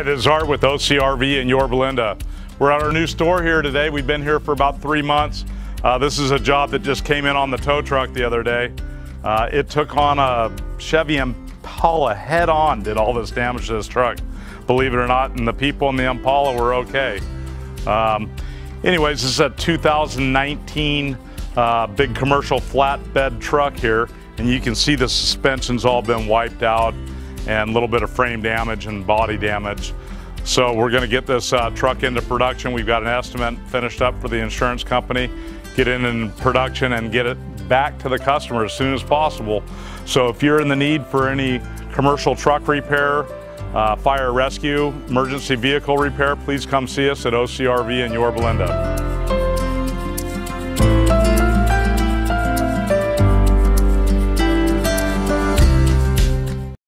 Hi, this is Art with OCRV in Yorba Linda. We're at our new store here today. We've been here for about three months. Uh, this is a job that just came in on the tow truck the other day. Uh, it took on a Chevy Impala head on, did all this damage to this truck, believe it or not, and the people in the Impala were okay. Um, anyways, this is a 2019 uh, big commercial flatbed truck here, and you can see the suspension's all been wiped out and a little bit of frame damage and body damage. So we're going to get this uh, truck into production. We've got an estimate finished up for the insurance company, get it in production and get it back to the customer as soon as possible. So if you're in the need for any commercial truck repair, uh, fire rescue, emergency vehicle repair, please come see us at OCRV in Yorba Linda.